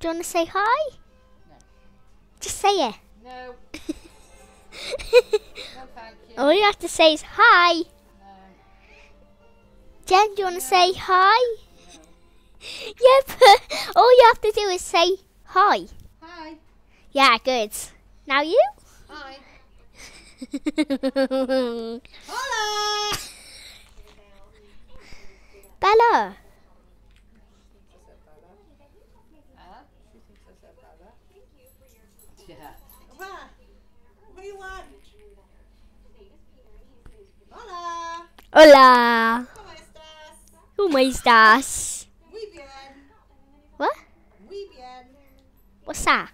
Do you want to say hi? No. Just say it. No. No, thank you. All you have to say is hi. No. Jen, do you want to say hi? Yeah, but all you have to do is say hi. Hi. Yeah, good. Now you? Hi. She thinks I. Yeah. What? What you want? Hola. Hola. ¿Cómo estás? ¿Cómo estás? Muy bien. What? Muy bien. What's that?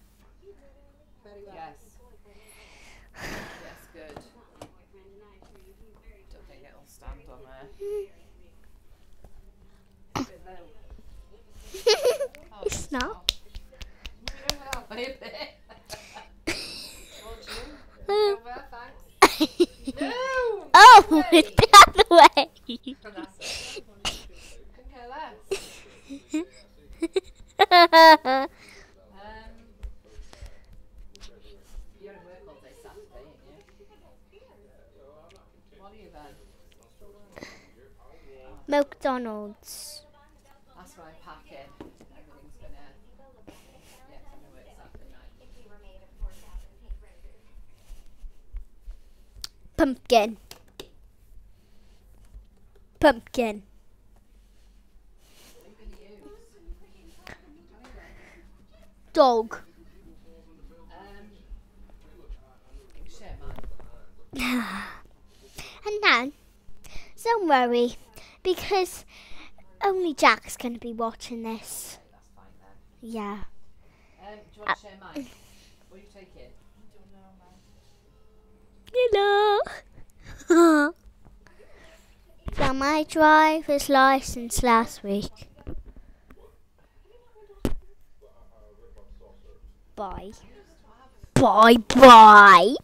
Very well. Yes. Yes, good. Don't think it'll stand on there. Bit. It's not. No! oh, it's the other way. That's it. Couldn't care less. Um, you're Pumpkin. Pumpkin. What are you gonna use? Dog. Um, you can share mine. And then, don't worry, because only Jack's going to be watching this. That's fine then. Yeah. Um, do you want to share mine? What are you taking? Hello. Got my driver's license last week. Bye. Bye bye.